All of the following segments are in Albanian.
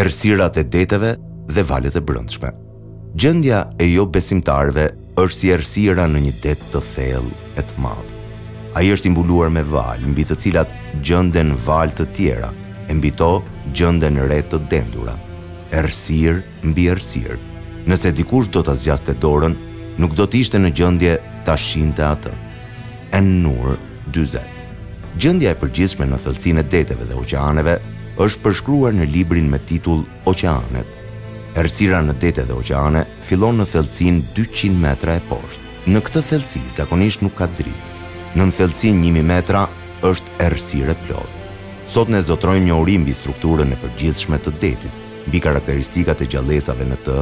errësirat e deteve dhe valët e brendshme. Gjendja e jobesimtarëve është si errësira në një det të thellë e të madh. Ai është i mbuluar me valë, mbi të cilat gjenden valë të tjera, e mbi to gjenden re të dendura. Errësirë mbi errësirë. Nëse dikush do ta zgjaste dorën, nuk do të ishte në gjendje ta shihte atë. En-Nur, dyzet. Gjendja e përgjithshme në thellësinë e deteve dhe oqeaneve është përshkruar në librin me titull Oqeanet. Errësira në dete dhe oqeane fillon në thellësinë dyqind metra e poshtë. Në këtë thellësi zakonisht nuk ka dritë. Nën thellësinë një mijë metra është errësirë e plotë. Sot ne zotërojmë njohuri mbi strukturën e përgjithshme të detit, mbi karakteristikat e gjallesave në të,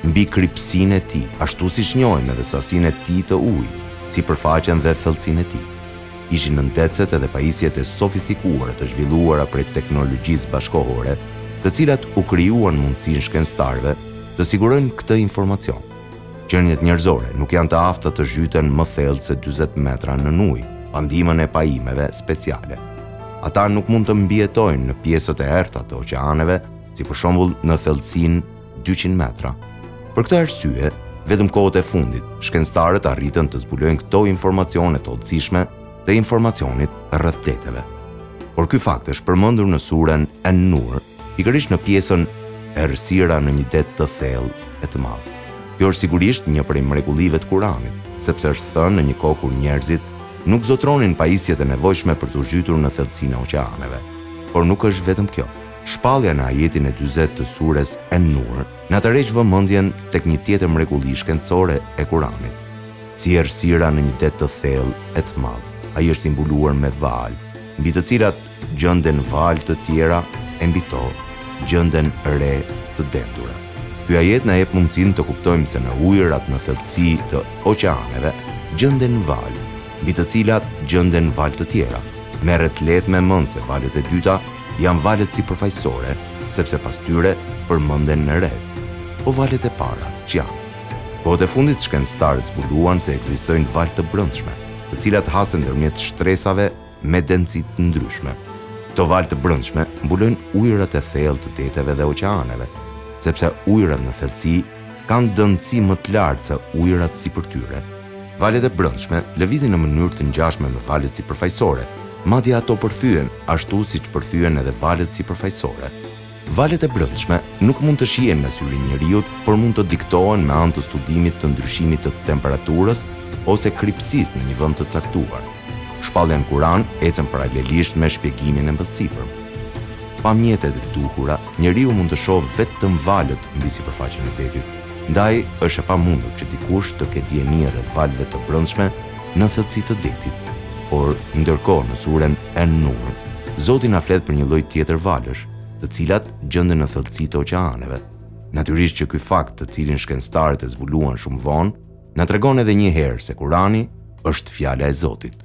Mbi kripësinë e tij, ashtu siç njohim edhe sasinë e tij të ujit, sipërfaqen dhe thellësinë e tij, ishin nëndetëset edhe pajisjet e sofistikuara të zhvilluara prej teknologjisë bashkëkohore, të cilat u krijuan mundësinë shkencëtarëve të sigurojnë këtë informacion. Qeniet njerëzore nuk janë të afta të zhyten më thellë se dyzet metra nën ujë, pa ndihmën e pajisjeve speciale. Ata nuk mund të mbijetojnë në pjesët e errëta të oqeaneve, si për shembull në thellësinë dyqind metra. Për këtë arsye, vetëm kohët e fundit, shkencëtarët arritën të zbulojnë këto informacione të hollësishme të informacionit rreth deteve. Por ky fakt është përmendur në suren En-Nur, pikërisht në pjesën errësira në një det të thellë e të madh. Kjo është sigurisht një prej mrekullive të Kuranit, sepse është thënë në një kohë kur njerëzit nuk zotëronin pajisjet e nevojshme për t'u zhytur në thellësinë e oqeaneve. Por nuk është vetëm kjo. Shpallja në ajetin e dyzetë të sures En-Nur na tërheq vëmendjen tek një tjetër mrekulli shkencore e Kuranit, si errësira në një det të thellë e të madh. Ai është i mbuluar me valë, mbi të cilat gjenden valë të tjera e mbi to gjenden re të dendura. Ky ajet na jep mundësinë të kuptojmë se në ujërat në thellësi të oqeaneve gjenden valë, mbi të cilat gjenden valë të tjera. Merret lehtë me mend se valët e dyta janë valët sipërfaqësore, sepse pas tyre përmenden re, po valët e para, ç'janë. Kohët e fundit shkencëtarët zbuluan se ekzistojnë valë të brendshme, të cilat hasen ndërmjet shtresave me dendësi të ndryshme. Këto valë të brendshme mbulojnë ujërat e thellë të deteve dhe oqeaneve, sepse ujërat në thellësi kanë dendësi më të lartë se ujërat sipër tyre. Valët e brendshme lëvizin në mënyrë të ngjashme me valët sipërfaqësore, madje ato përthyen ashtu siç përthyen edhe valët sipërfaqësore. Valët e brendshme nuk mund të shihen nga syri i njeriut, por mund të diktohen me anë të studimit të ndryshimit të temperaturës ose kripësisë në një vend të caktuar. Shpallja në Kuran ecën paralelisht me shpjegimin e mësipërm. Pa mjetet e duhura, njeriu mund të shohë vetëm valët mbi sipërfaqen e detit, ndaj është e pamundur që dikush të ketë dijeni rreth valëve të brendshme në thellësi të detit. Por, ndërkohë në suren En-Nur, Zoti na flet për një lloj tjetër valësh, të cilat gjenden në thellësi të oqeaneve. Natyrisht që ky fakt të cilin shkencëtarët e zbuluan shumë vonë, na tregon edhe një herë se Kurani është Fjala e Zotit.